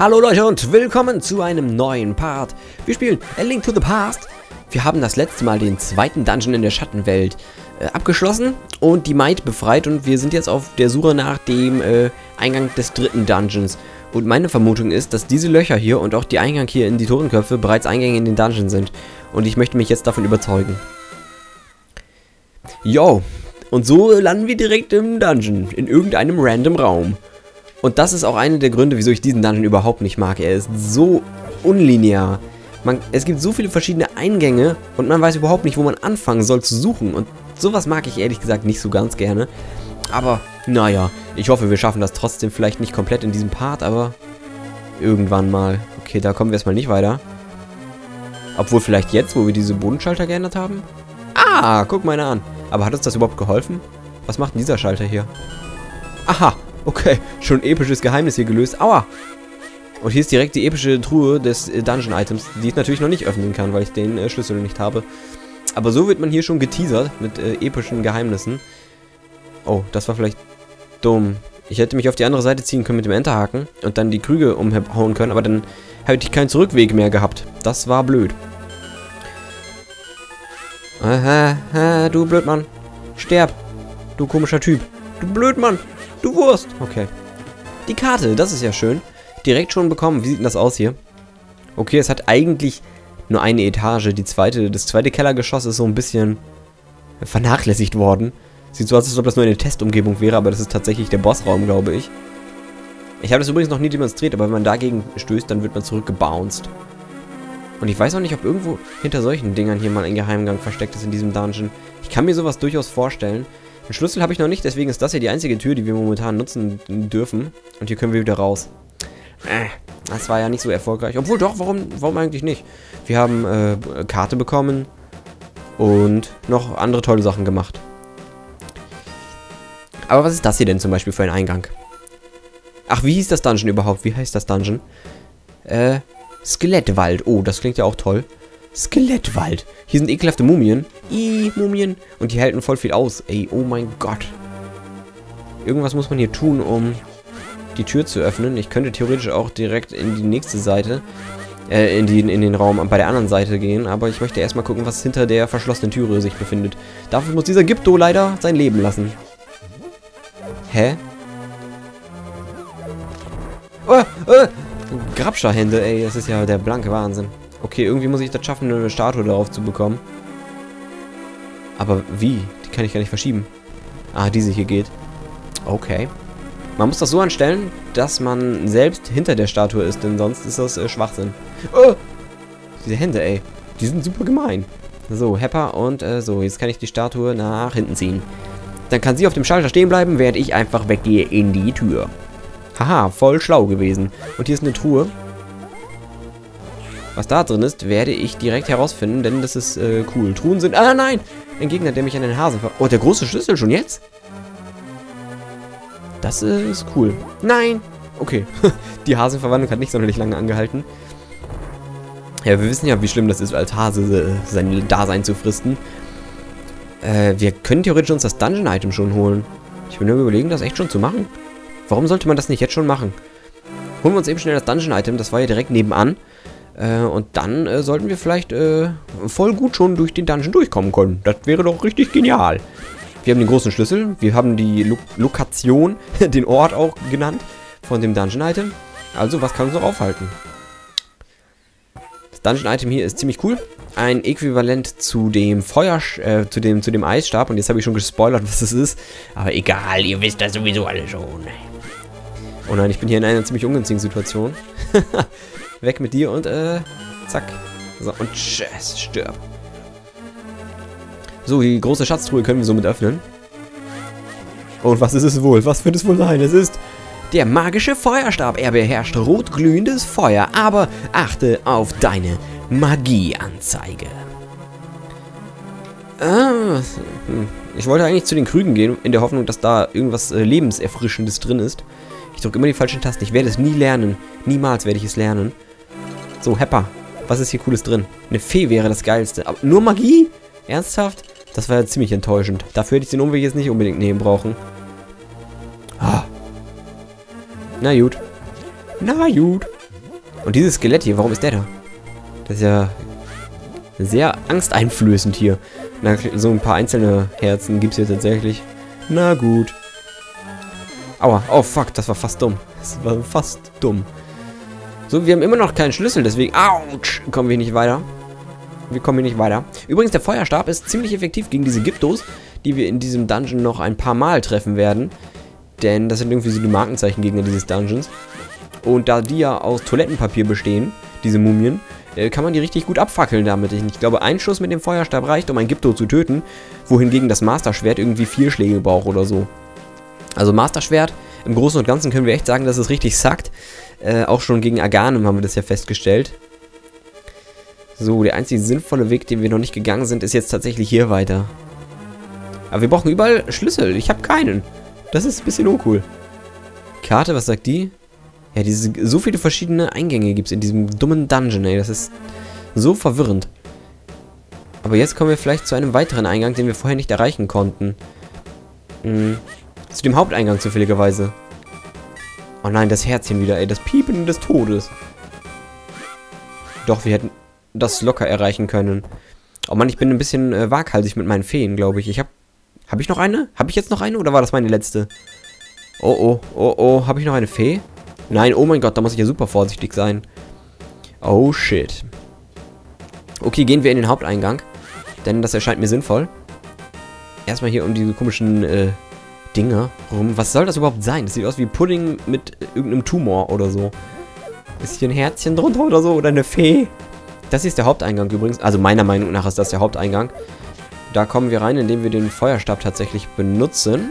Hallo Leute und willkommen zu einem neuen Part. Wir spielen A Link to the Past. Wir haben das letzte Mal den zweiten Dungeon in der Schattenwelt äh, abgeschlossen und die Maid befreit und wir sind jetzt auf der Suche nach dem äh, Eingang des dritten Dungeons. Und meine Vermutung ist, dass diese Löcher hier und auch die Eingang hier in die Totenköpfe bereits Eingänge in den Dungeon sind. Und ich möchte mich jetzt davon überzeugen. Yo, und so landen wir direkt im Dungeon, in irgendeinem random Raum. Und das ist auch einer der Gründe, wieso ich diesen Dungeon überhaupt nicht mag. Er ist so unlinear. Man, es gibt so viele verschiedene Eingänge und man weiß überhaupt nicht, wo man anfangen soll zu suchen. Und sowas mag ich ehrlich gesagt nicht so ganz gerne. Aber, naja, ich hoffe, wir schaffen das trotzdem vielleicht nicht komplett in diesem Part, aber irgendwann mal. Okay, da kommen wir erstmal nicht weiter. Obwohl vielleicht jetzt, wo wir diese Bodenschalter geändert haben? Ah, guck mal einer an. Aber hat uns das überhaupt geholfen? Was macht denn dieser Schalter hier? Aha, okay. Schon episches Geheimnis hier gelöst. Aua! Und hier ist direkt die epische Truhe des äh, Dungeon-Items, die ich natürlich noch nicht öffnen kann, weil ich den äh, Schlüssel nicht habe. Aber so wird man hier schon geteasert mit äh, epischen Geheimnissen. Oh, das war vielleicht dumm. Ich hätte mich auf die andere Seite ziehen können mit dem Enterhaken und dann die Krüge umhauen können, aber dann hätte ich keinen Zurückweg mehr gehabt. Das war blöd. Aha, aha, du Blödmann. Sterb. Du komischer Typ. Du Blödmann. Du Wurst. Okay. Die Karte, das ist ja schön. Direkt schon bekommen. Wie sieht denn das aus hier? Okay, es hat eigentlich nur eine Etage. Die zweite, das zweite Kellergeschoss ist so ein bisschen vernachlässigt worden. Sieht so aus, als ob das nur eine Testumgebung wäre, aber das ist tatsächlich der Bossraum, glaube ich. Ich habe das übrigens noch nie demonstriert, aber wenn man dagegen stößt, dann wird man zurückgebounced. Und ich weiß auch nicht, ob irgendwo hinter solchen Dingern hier mal ein Geheimgang versteckt ist in diesem Dungeon. Ich kann mir sowas durchaus vorstellen. Den Schlüssel habe ich noch nicht, deswegen ist das hier die einzige Tür, die wir momentan nutzen dürfen. Und hier können wir wieder raus. Äh, das war ja nicht so erfolgreich. Obwohl doch, warum, warum eigentlich nicht? Wir haben äh, Karte bekommen und noch andere tolle Sachen gemacht. Aber was ist das hier denn zum Beispiel für ein Eingang? Ach, wie hieß das Dungeon überhaupt? Wie heißt das Dungeon? Äh, Skelettwald. Oh, das klingt ja auch toll. Skelettwald. Hier sind ekelhafte Mumien. Ih, Mumien. Und die halten voll viel aus. Ey, oh mein Gott. Irgendwas muss man hier tun, um die Tür zu öffnen. Ich könnte theoretisch auch direkt in die nächste Seite, äh, in, die, in den Raum bei der anderen Seite gehen. Aber ich möchte erstmal gucken, was hinter der verschlossenen Türe sich befindet. Dafür muss dieser Gypto leider sein Leben lassen. Hä? Oh, oh, Grabscher-Hände, ey, das ist ja der blanke Wahnsinn. Okay, irgendwie muss ich das schaffen, eine Statue darauf zu bekommen. Aber wie? Die kann ich gar nicht verschieben. Ah, diese hier geht. Okay. Man muss das so anstellen, dass man selbst hinter der Statue ist, denn sonst ist das äh, Schwachsinn. Oh! Diese Hände, ey. Die sind super gemein. So, Hepper und äh, so, jetzt kann ich die Statue nach hinten ziehen. Dann kann sie auf dem Schalter stehen bleiben, während ich einfach weggehe in die Tür. Haha, voll schlau gewesen. Und hier ist eine Truhe. Was da drin ist, werde ich direkt herausfinden, denn das ist äh, cool. Truhen sind... Ah, nein! Ein Gegner, der mich an den Hasen ver... Oh, der große Schlüssel schon jetzt? Das ist cool. Nein! Okay. Die Hasenverwandlung hat nicht sonderlich lange angehalten. Ja, wir wissen ja, wie schlimm das ist, als Hase äh, sein Dasein zu fristen. Äh, wir können theoretisch uns das Dungeon-Item schon holen. Ich bin nur überlegen, das echt schon zu machen. Warum sollte man das nicht jetzt schon machen? Holen wir uns eben schnell das Dungeon-Item, das war ja direkt nebenan. Äh, und dann äh, sollten wir vielleicht äh, voll gut schon durch den Dungeon durchkommen können. Das wäre doch richtig genial. Wir haben den großen Schlüssel, wir haben die Lo Lokation, den Ort auch genannt, von dem Dungeon-Item. Also, was kann uns noch aufhalten? Das Dungeon-Item hier ist ziemlich cool. Ein Äquivalent zu dem Feuer, äh, zu dem, zu dem Eisstab. Und jetzt habe ich schon gespoilert, was es ist. Aber egal, ihr wisst das sowieso alle schon. Oh nein, ich bin hier in einer ziemlich ungünstigen Situation. Weg mit dir und, äh, zack. So, und tschüss, stirb. So, die große Schatztruhe können wir somit öffnen. Und was ist es wohl? Was wird es wohl sein? Es ist der magische Feuerstab. Er beherrscht rotglühendes Feuer, aber achte auf deine Magieanzeige. Ah, ich wollte eigentlich zu den Krügen gehen, in der Hoffnung, dass da irgendwas äh, Lebenserfrischendes drin ist. Ich drücke immer die falschen Tasten. Ich werde es nie lernen. Niemals werde ich es lernen. So, Hepper. Was ist hier Cooles drin? Eine Fee wäre das Geilste. Aber nur Magie? Ernsthaft? Das war ja ziemlich enttäuschend. Dafür hätte ich den Umweg jetzt nicht unbedingt nehmen brauchen. Ah. Na gut. Na gut. Und dieses Skelett hier, warum ist der da? Das ist ja sehr angsteinflößend hier. Na, so ein paar einzelne Herzen gibt es hier tatsächlich. Na gut. Aua. Oh, fuck. Das war fast dumm. Das war fast dumm. So, wir haben immer noch keinen Schlüssel, deswegen... Autsch! Kommen wir nicht weiter. Wir kommen hier nicht weiter. Übrigens, der Feuerstab ist ziemlich effektiv gegen diese Gyptos, die wir in diesem Dungeon noch ein paar Mal treffen werden. Denn das sind irgendwie so die Markenzeichen-Gegner dieses Dungeons. Und da die ja aus Toilettenpapier bestehen, diese Mumien, äh, kann man die richtig gut abfackeln damit. Ich glaube, ein Schuss mit dem Feuerstab reicht, um ein Gypto zu töten, wohingegen das Master-Schwert irgendwie vier Schläge braucht oder so. Also Master-Schwert, im Großen und Ganzen können wir echt sagen, dass es richtig sackt. Äh, auch schon gegen Aganem haben wir das ja festgestellt. So, der einzige sinnvolle Weg, den wir noch nicht gegangen sind, ist jetzt tatsächlich hier weiter. Aber wir brauchen überall Schlüssel. Ich habe keinen. Das ist ein bisschen uncool. Karte, was sagt die? Ja, diese, so viele verschiedene Eingänge gibt es in diesem dummen Dungeon, ey. Das ist so verwirrend. Aber jetzt kommen wir vielleicht zu einem weiteren Eingang, den wir vorher nicht erreichen konnten. Hm. Zu dem Haupteingang zufälligerweise. Oh nein, das Herzchen wieder, ey. Das Piepen des Todes. Doch, wir hätten das locker erreichen können. Oh Mann, ich bin ein bisschen äh, waghalsig mit meinen Feen, glaube ich. Ich habe... Habe ich noch eine? Habe ich jetzt noch eine oder war das meine letzte? Oh, oh, oh, oh. Habe ich noch eine Fee? Nein, oh mein Gott, da muss ich ja super vorsichtig sein. Oh, shit. Okay, gehen wir in den Haupteingang. Denn das erscheint mir sinnvoll. Erstmal hier um diese komischen äh, Dinge rum. Was soll das überhaupt sein? Das sieht aus wie Pudding mit irgendeinem Tumor oder so. Ist hier ein Herzchen drunter oder so? Oder eine Fee? Das ist der Haupteingang übrigens. Also meiner Meinung nach ist das der Haupteingang. Da kommen wir rein, indem wir den Feuerstab tatsächlich benutzen.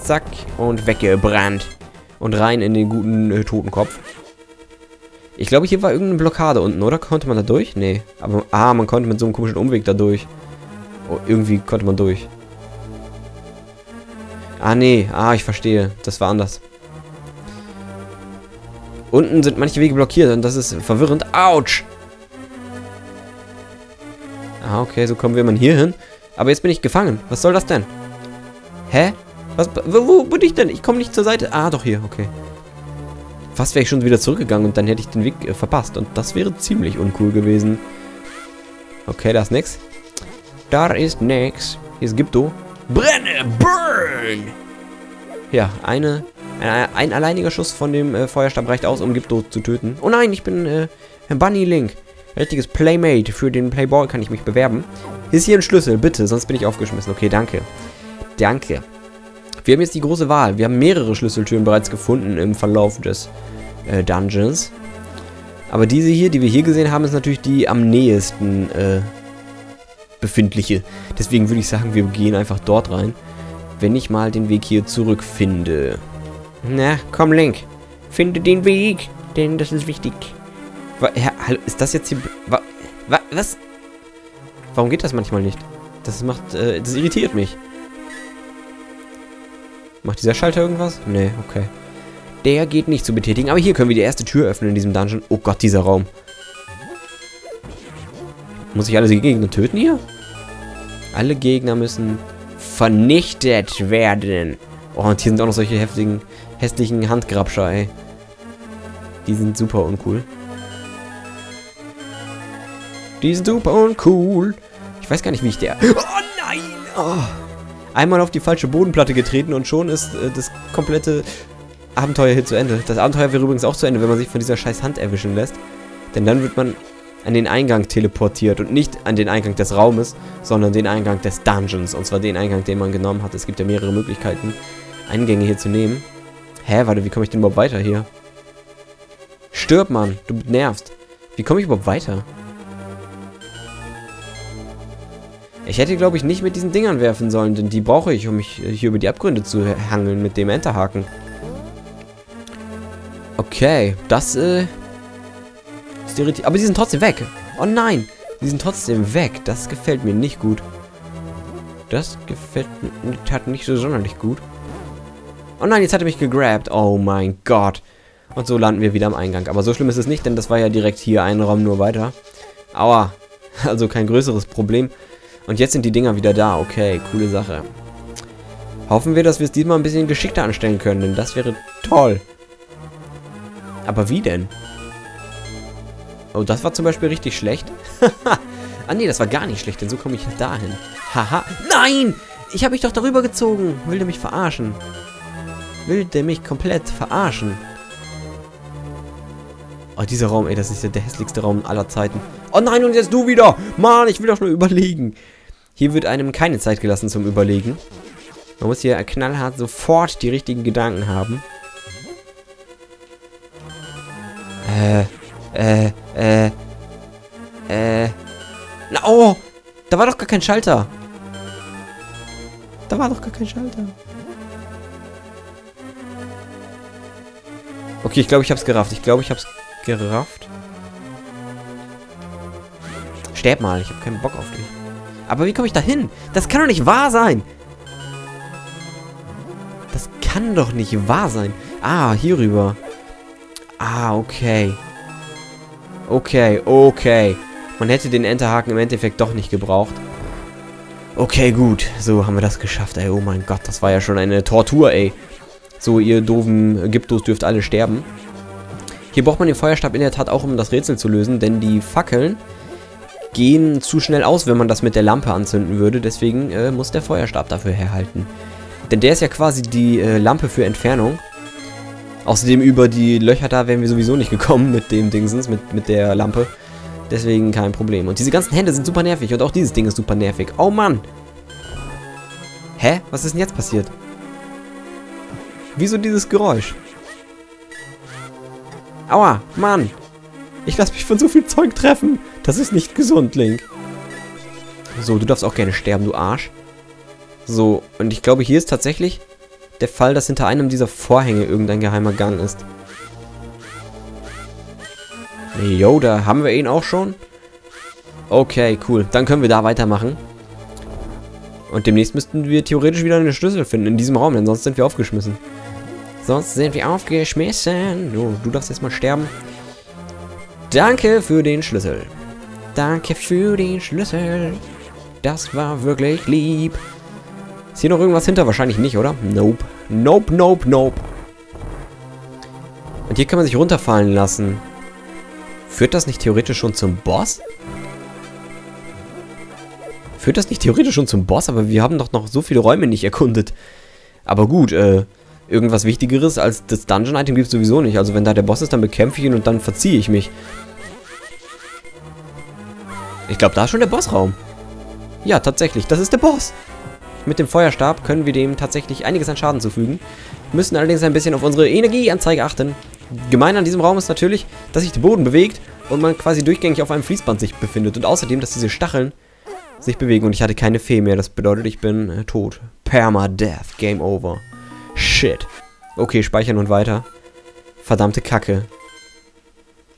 Zack. Und weggebrannt und rein in den guten äh, Totenkopf. Ich glaube, hier war irgendeine Blockade unten, oder? Konnte man da durch? Nee. Aber, ah, man konnte mit so einem komischen Umweg da durch. Oh, irgendwie konnte man durch. Ah, nee. Ah, ich verstehe. Das war anders. Unten sind manche Wege blockiert und das ist verwirrend. Autsch! Ah, okay, so kommen wir mal hier hin. Aber jetzt bin ich gefangen. Was soll das denn? Hä? Was, wo, wo bin ich denn? Ich komme nicht zur Seite. Ah, doch hier, okay. Fast wäre ich schon wieder zurückgegangen und dann hätte ich den Weg äh, verpasst. Und das wäre ziemlich uncool gewesen. Okay, da ist nix. Da ist nix. Hier ist Gypto. Brenne! Burn! Ja, eine, ein, ein alleiniger Schuss von dem äh, Feuerstab reicht aus, um Gypto zu töten. Oh nein, ich bin äh, Bunny Link. Richtiges Playmate. Für den Playball kann ich mich bewerben. Ist hier ein Schlüssel, bitte, sonst bin ich aufgeschmissen. Okay, danke. Danke. Wir haben jetzt die große Wahl. Wir haben mehrere Schlüsseltüren bereits gefunden im Verlauf des äh, Dungeons. Aber diese hier, die wir hier gesehen haben, ist natürlich die am nähesten äh, befindliche. Deswegen würde ich sagen, wir gehen einfach dort rein. Wenn ich mal den Weg hier zurückfinde. Na, komm Link. Finde den Weg, denn das ist wichtig. Hallo, ist das jetzt hier... Wa, wa, was? Warum geht das manchmal nicht? Das macht... Äh, das irritiert mich. Macht dieser Schalter irgendwas? Nee, okay. Der geht nicht zu betätigen. Aber hier können wir die erste Tür öffnen in diesem Dungeon. Oh Gott, dieser Raum. Muss ich alle Gegner töten hier? Alle Gegner müssen vernichtet werden. Oh, und hier sind auch noch solche heftigen, hässlichen Handgrabscher, ey. Die sind super uncool. Die sind super uncool. Ich weiß gar nicht, wie ich der... Oh nein! Oh einmal auf die falsche Bodenplatte getreten und schon ist äh, das komplette Abenteuer hier zu Ende. Das Abenteuer wäre übrigens auch zu Ende, wenn man sich von dieser scheiß Hand erwischen lässt. Denn dann wird man an den Eingang teleportiert und nicht an den Eingang des Raumes, sondern den Eingang des Dungeons. Und zwar den Eingang, den man genommen hat. Es gibt ja mehrere Möglichkeiten, Eingänge hier zu nehmen. Hä, warte, wie komme ich denn überhaupt weiter hier? Stirb, Mann, du nervst. Wie komme ich überhaupt weiter? Ich hätte, glaube ich, nicht mit diesen Dingern werfen sollen, denn die brauche ich, um mich hier über die Abgründe zu hangeln mit dem Enterhaken. Okay, das, äh... Irritiert. Aber sie sind trotzdem weg. Oh nein, sie sind trotzdem weg. Das gefällt mir nicht gut. Das gefällt mir nicht so sonderlich gut. Oh nein, jetzt hat er mich gegrabt. Oh mein Gott. Und so landen wir wieder am Eingang. Aber so schlimm ist es nicht, denn das war ja direkt hier ein Raum nur weiter. Aua. Also kein größeres Problem. Und jetzt sind die Dinger wieder da. Okay, coole Sache. Hoffen wir, dass wir es diesmal ein bisschen geschickter anstellen können, denn das wäre toll. Aber wie denn? Oh, das war zum Beispiel richtig schlecht. ah nee, das war gar nicht schlecht, denn so komme ich dahin. Haha. Nein! Ich habe mich doch darüber gezogen. Will der mich verarschen? Will der mich komplett verarschen? Oh, dieser Raum, ey, das ist ja der hässlichste Raum aller Zeiten. Oh nein, und jetzt du wieder! Mann, ich will doch nur überlegen. Hier wird einem keine Zeit gelassen zum Überlegen. Man muss hier knallhart sofort die richtigen Gedanken haben. Äh, äh, äh, äh. Na, oh! Da war doch gar kein Schalter. Da war doch gar kein Schalter. Okay, ich glaube, ich hab's gerafft. Ich glaube, ich hab's gerafft. Sterb mal, ich habe keinen Bock auf dich. Aber wie komme ich da hin? Das kann doch nicht wahr sein. Das kann doch nicht wahr sein. Ah, hier rüber. Ah, okay. Okay, okay. Man hätte den Enterhaken im Endeffekt doch nicht gebraucht. Okay, gut. So haben wir das geschafft, ey. Oh mein Gott, das war ja schon eine Tortur, ey. So, ihr doofen Ägyptos dürft alle sterben. Hier braucht man den Feuerstab in der Tat auch, um das Rätsel zu lösen, denn die Fackeln gehen zu schnell aus, wenn man das mit der Lampe anzünden würde. Deswegen äh, muss der Feuerstab dafür herhalten. Denn der ist ja quasi die äh, Lampe für Entfernung. Außerdem über die Löcher da wären wir sowieso nicht gekommen mit dem Dingsens, mit, mit der Lampe. Deswegen kein Problem. Und diese ganzen Hände sind super nervig und auch dieses Ding ist super nervig. Oh Mann! Hä? Was ist denn jetzt passiert? Wieso dieses Geräusch? Aua, Mann! Ich lasse mich von so viel Zeug treffen. Das ist nicht gesund, Link. So, du darfst auch gerne sterben, du Arsch. So, und ich glaube, hier ist tatsächlich der Fall, dass hinter einem dieser Vorhänge irgendein geheimer Gang ist. Jo, da haben wir ihn auch schon. Okay, cool. Dann können wir da weitermachen. Und demnächst müssten wir theoretisch wieder einen Schlüssel finden in diesem Raum, denn sonst sind wir aufgeschmissen. Sonst sind wir aufgeschmissen. Oh, du darfst jetzt mal sterben. Danke für den Schlüssel. Danke für den Schlüssel. Das war wirklich lieb. Ist hier noch irgendwas hinter? Wahrscheinlich nicht, oder? Nope. Nope, nope, nope. Und hier kann man sich runterfallen lassen. Führt das nicht theoretisch schon zum Boss? Führt das nicht theoretisch schon zum Boss? Aber wir haben doch noch so viele Räume nicht erkundet. Aber gut, äh, irgendwas Wichtigeres als das Dungeon-Item gibt es sowieso nicht. Also wenn da der Boss ist, dann bekämpfe ich ihn und dann verziehe ich mich. Ich glaube, da ist schon der Bossraum. Ja, tatsächlich, das ist der Boss. Mit dem Feuerstab können wir dem tatsächlich einiges an Schaden zufügen. Müssen allerdings ein bisschen auf unsere Energieanzeige achten. Gemein an diesem Raum ist natürlich, dass sich der Boden bewegt und man quasi durchgängig auf einem Fließband sich befindet. Und außerdem, dass diese Stacheln sich bewegen. Und ich hatte keine Fee mehr. Das bedeutet, ich bin äh, tot. Permadeath. Game over. Shit. Okay, speichern und weiter. Verdammte Kacke.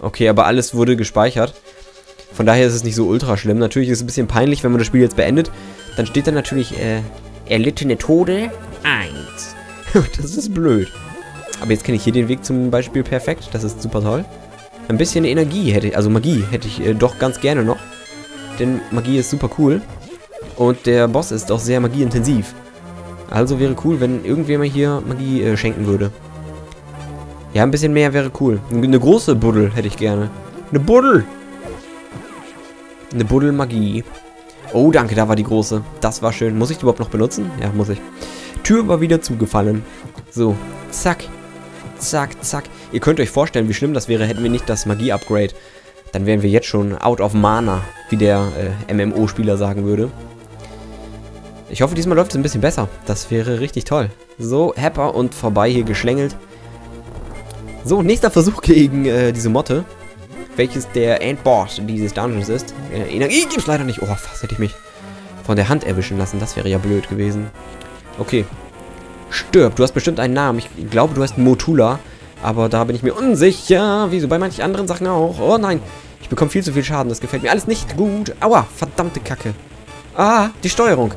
Okay, aber alles wurde gespeichert. Von daher ist es nicht so ultra schlimm. Natürlich ist es ein bisschen peinlich, wenn man das Spiel jetzt beendet. Dann steht da natürlich, äh, erlittene Tode 1. das ist blöd. Aber jetzt kenne ich hier den Weg zum Beispiel perfekt. Das ist super toll. Ein bisschen Energie hätte ich, also Magie hätte ich äh, doch ganz gerne noch. Denn Magie ist super cool. Und der Boss ist auch sehr magieintensiv. Also wäre cool, wenn irgendjemand hier Magie äh, schenken würde. Ja, ein bisschen mehr wäre cool. Eine große Buddel hätte ich gerne. Eine Buddel! Eine Buddel Magie. Oh, danke, da war die große. Das war schön. Muss ich die überhaupt noch benutzen? Ja, muss ich. Tür war wieder zugefallen. So, zack. Zack, zack. Ihr könnt euch vorstellen, wie schlimm das wäre, hätten wir nicht das Magie-Upgrade. Dann wären wir jetzt schon out of Mana, wie der äh, MMO-Spieler sagen würde. Ich hoffe, diesmal läuft es ein bisschen besser. Das wäre richtig toll. So, Happer und vorbei hier geschlängelt. So, nächster Versuch gegen äh, diese Motte. Welches der Endboss dieses Dungeons ist. Äh, Energie gibt es leider nicht. Oh, fast hätte ich mich von der Hand erwischen lassen. Das wäre ja blöd gewesen. Okay. Stirb. Du hast bestimmt einen Namen. Ich glaube, du heißt Motula. Aber da bin ich mir unsicher. Wieso bei manchen anderen Sachen auch. Oh nein. Ich bekomme viel zu viel Schaden. Das gefällt mir alles nicht gut. Aua. Verdammte Kacke. Ah, die Steuerung.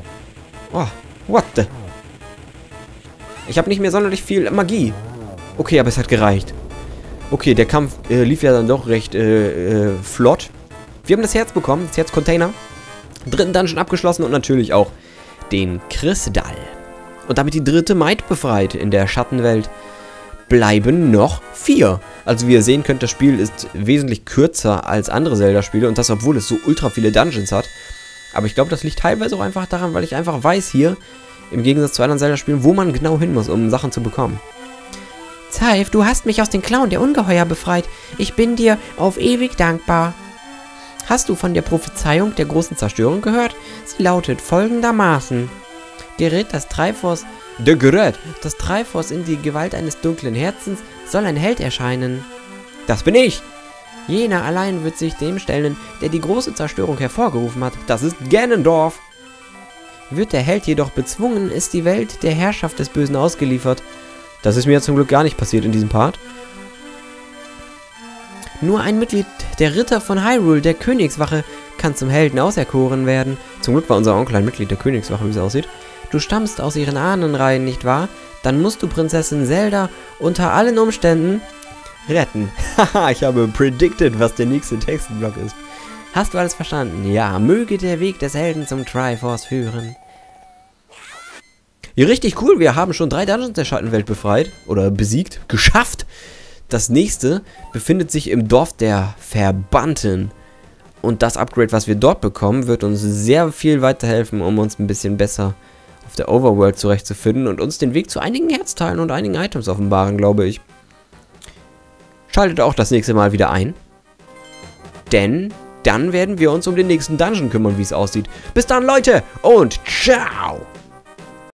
Oh, what the? Ich habe nicht mehr sonderlich viel Magie. Okay, aber es hat gereicht. Okay, der Kampf äh, lief ja dann doch recht äh, äh, flott. Wir haben das Herz bekommen, das Herz-Container. Dritten Dungeon abgeschlossen und natürlich auch den Kristall. Und damit die dritte Maid befreit in der Schattenwelt. bleiben noch vier. Also wie ihr sehen könnt, das Spiel ist wesentlich kürzer als andere Zelda-Spiele und das, obwohl es so ultra viele Dungeons hat. Aber ich glaube, das liegt teilweise auch einfach daran, weil ich einfach weiß hier, im Gegensatz zu anderen Zelda-Spielen, wo man genau hin muss, um Sachen zu bekommen. Zeif, du hast mich aus den Klauen der Ungeheuer befreit. Ich bin dir auf ewig dankbar. Hast du von der Prophezeiung der großen Zerstörung gehört? Sie lautet folgendermaßen. Gerät das Triforce... Der gerät das Triforce in die Gewalt eines dunklen Herzens, soll ein Held erscheinen. Das bin ich! Jener allein wird sich dem stellen, der die große Zerstörung hervorgerufen hat. Das ist Ganondorf! Wird der Held jedoch bezwungen, ist die Welt der Herrschaft des Bösen ausgeliefert. Das ist mir zum Glück gar nicht passiert in diesem Part. Nur ein Mitglied der Ritter von Hyrule, der Königswache, kann zum Helden auserkoren werden. Zum Glück war unser Onkel ein Mitglied der Königswache, wie es aussieht. Du stammst aus ihren Ahnenreihen, nicht wahr? Dann musst du Prinzessin Zelda unter allen Umständen retten. Haha, ich habe predicted, was der nächste Textblock ist. Hast du alles verstanden? Ja, möge der Weg des Helden zum Triforce führen. Ja, richtig cool. Wir haben schon drei Dungeons der Schattenwelt befreit. Oder besiegt. Geschafft. Das nächste befindet sich im Dorf der Verbannten. Und das Upgrade, was wir dort bekommen, wird uns sehr viel weiterhelfen, um uns ein bisschen besser auf der Overworld zurechtzufinden und uns den Weg zu einigen Herzteilen und einigen Items offenbaren, glaube ich. Schaltet auch das nächste Mal wieder ein. Denn dann werden wir uns um den nächsten Dungeon kümmern, wie es aussieht. Bis dann, Leute, und ciao!